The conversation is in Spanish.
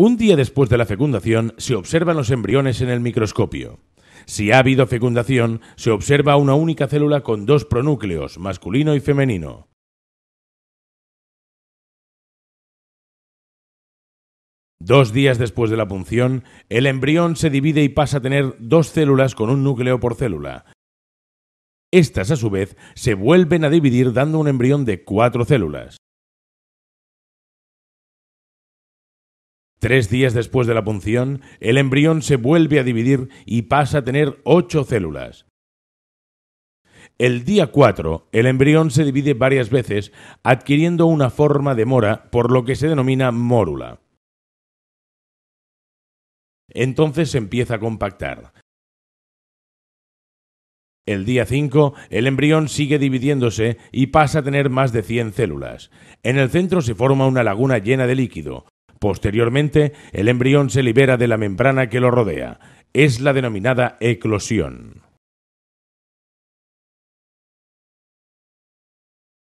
Un día después de la fecundación se observan los embriones en el microscopio. Si ha habido fecundación, se observa una única célula con dos pronúcleos, masculino y femenino. Dos días después de la punción, el embrión se divide y pasa a tener dos células con un núcleo por célula. Estas, a su vez, se vuelven a dividir dando un embrión de cuatro células. Tres días después de la punción, el embrión se vuelve a dividir y pasa a tener ocho células. El día 4, el embrión se divide varias veces, adquiriendo una forma de mora, por lo que se denomina mórula. Entonces se empieza a compactar. El día 5, el embrión sigue dividiéndose y pasa a tener más de 100 células. En el centro se forma una laguna llena de líquido. Posteriormente, el embrión se libera de la membrana que lo rodea. Es la denominada eclosión.